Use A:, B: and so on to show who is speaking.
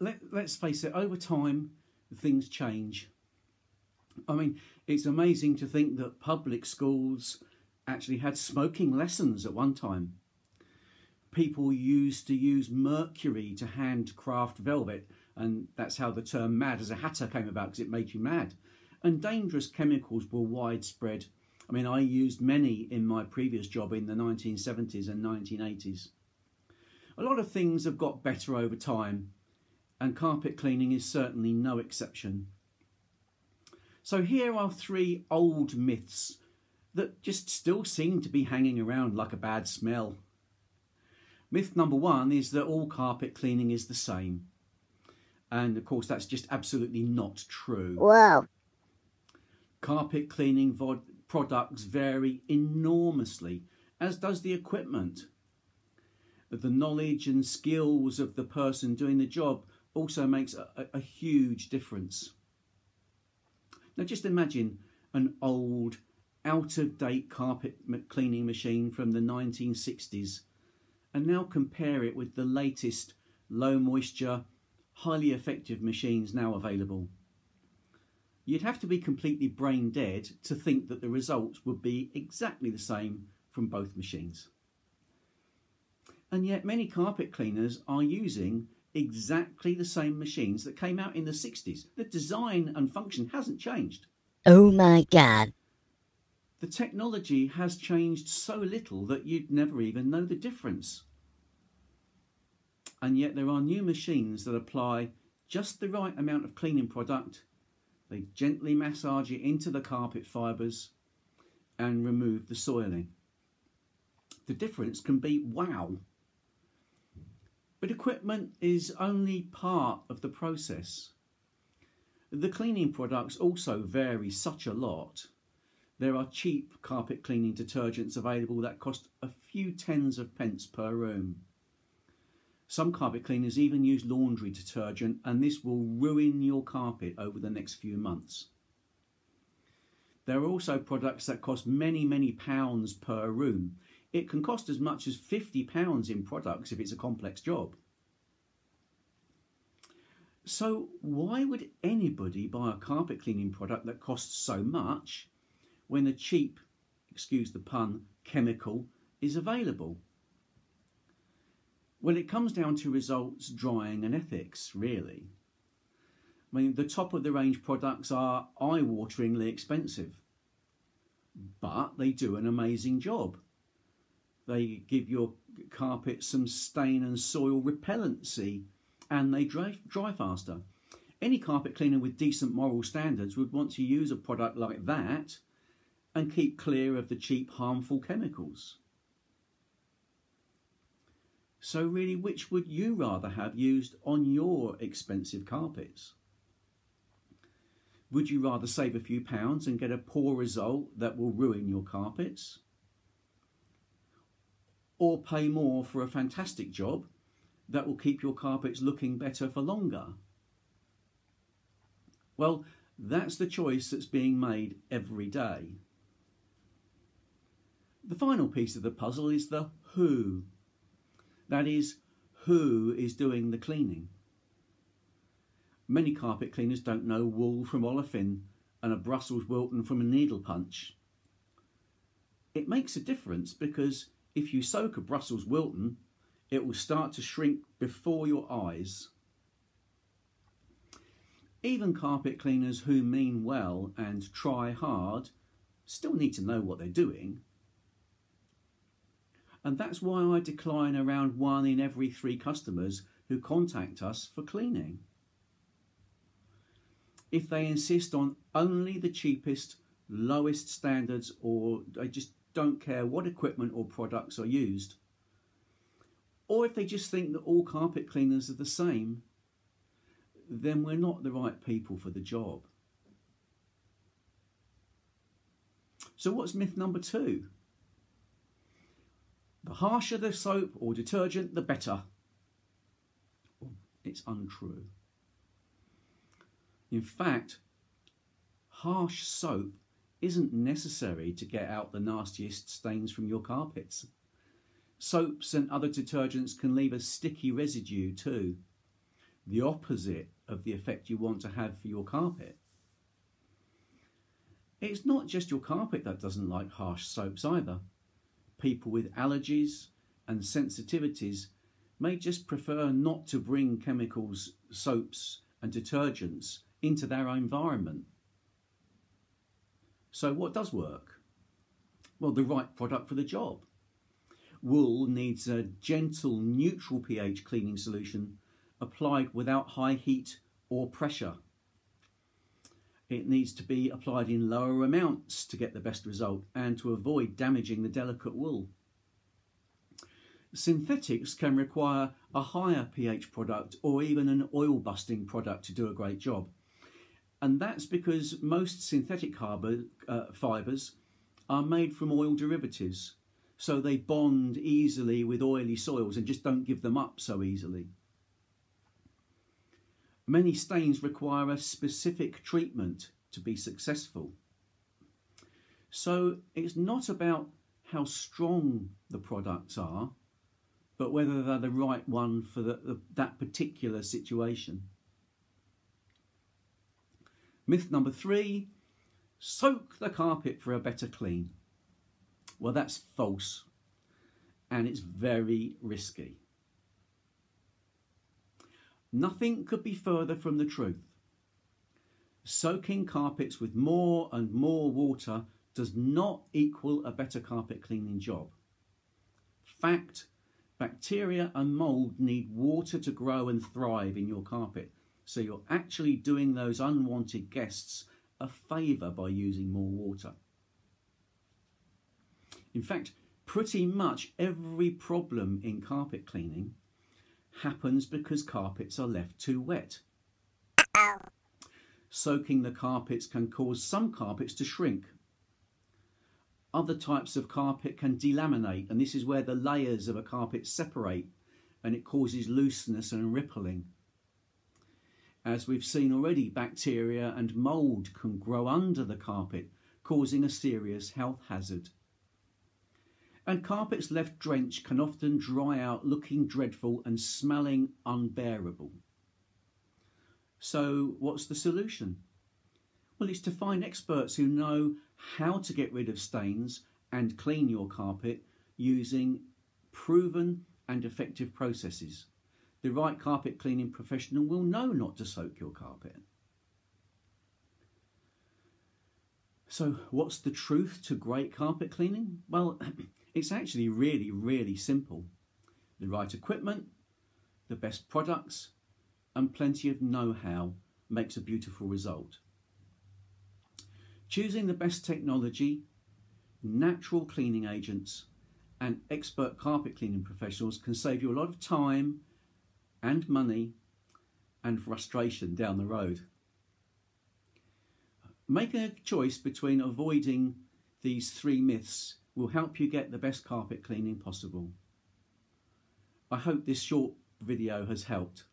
A: let, let's face it, over time, things change. I mean, it's amazing to think that public schools actually had smoking lessons at one time. People used to use mercury to handcraft velvet, and that's how the term mad as a hatter came about because it made you mad. And dangerous chemicals were widespread. I mean, I used many in my previous job in the 1970s and 1980s. A lot of things have got better over time, and carpet cleaning is certainly no exception. So here are three old myths that just still seem to be hanging around like a bad smell. Myth number one is that all carpet cleaning is the same. And of course, that's just absolutely not true.
B: Wow.
A: Carpet cleaning products vary enormously, as does the equipment. The knowledge and skills of the person doing the job also makes a, a, huge difference. Now just imagine an old, out-of-date carpet cleaning machine from the 1960s and now compare it with the latest low moisture, highly effective machines now available. You'd have to be completely brain dead to think that the results would be exactly the same from both machines. And yet many carpet cleaners are using exactly the same machines that came out in the 60s. The design and function hasn't changed.
B: Oh my God.
A: The technology has changed so little that you'd never even know the difference. And yet there are new machines that apply just the right amount of cleaning product. They gently massage it into the carpet fibres and remove the soiling. The difference can be wow. But equipment is only part of the process. The cleaning products also vary such a lot. There are cheap carpet cleaning detergents available that cost a few tens of pence per room. Some carpet cleaners even use laundry detergent and this will ruin your carpet over the next few months. There are also products that cost many, many pounds per room it can cost as much as £50 in products if it's a complex job. So why would anybody buy a carpet cleaning product that costs so much when a cheap, excuse the pun, chemical is available? Well, it comes down to results, drying and ethics, really. I mean, the top of the range products are eye-wateringly expensive, but they do an amazing job. They give your carpet some stain and soil repellency and they dry, dry faster. Any carpet cleaner with decent moral standards would want to use a product like that and keep clear of the cheap harmful chemicals. So really, which would you rather have used on your expensive carpets? Would you rather save a few pounds and get a poor result that will ruin your carpets? Or pay more for a fantastic job that will keep your carpets looking better for longer? Well, that's the choice that's being made every day. The final piece of the puzzle is the who. That is, who is doing the cleaning. Many carpet cleaners don't know wool from olefin and a Brussels Wilton from a needle punch. It makes a difference because if you soak a Brussels Wilton, it will start to shrink before your eyes. Even carpet cleaners who mean well and try hard still need to know what they're doing. And that's why I decline around one in every three customers who contact us for cleaning. If they insist on only the cheapest, lowest standards or they just don't care what equipment or products are used. Or if they just think that all carpet cleaners are the same, then we're not the right people for the job. So what's myth number two? The harsher the soap or detergent, the better. It's untrue. In fact, harsh soap isn't necessary to get out the nastiest stains from your carpets. Soaps and other detergents can leave a sticky residue too. the opposite of the effect you want to have for your carpet. It's not just your carpet that doesn't like harsh soaps either. People with allergies and sensitivities may just prefer not to bring chemicals, soaps, and detergents into their environment. So, what does work? Well, the right product for the job. Wool needs a gentle, neutral pH cleaning solution applied without high heat or pressure. It needs to be applied in lower amounts to get the best result and to avoid damaging the delicate wool. Synthetics can require a higher pH product or even an oil busting product to do a great job. And that's because most synthetic uh, fibres are made from oil derivatives, so they bond easily with oily soils and just don't give them up so easily. Many stains require a specific treatment to be successful. So it's not about how strong the products are, but whether they're the right one for the, the, that particular situation. Myth number three soak the carpet for a better clean. Well, that's false and it's very risky. Nothing could be further from the truth. Soaking carpets with more and more water does not equal a better carpet cleaning job. Fact, bacteria and mould need water to grow and thrive in your carpet, so you're actually doing those unwanted guests a favour by using more water. In fact, pretty much every problem in carpet cleaning happens because carpets are left too wet. Soaking the carpets can cause some carpets to shrink. Other types of carpet can delaminate, and this is where the layers of a carpet separate and it causes looseness and rippling. As we've seen already, bacteria and mould can grow under the carpet, causing a serious health hazard and carpets left drenched can often dry out looking dreadful and smelling unbearable. So, what's the solution? Well, it's to find experts who know how to get rid of stains and clean your carpet using proven and effective processes. The right carpet cleaning professional will know not to soak your carpet. So, what's the truth to great carpet cleaning? Well, It's actually really, really simple. The right equipment, the best products, and plenty of know-how makes a beautiful result. Choosing the best technology, natural cleaning agents, and expert carpet cleaning professionals can save you a lot of time and money and frustration down the road. Making a choice between avoiding these three myths will help you get the best carpet cleaning possible. I hope this short video has helped.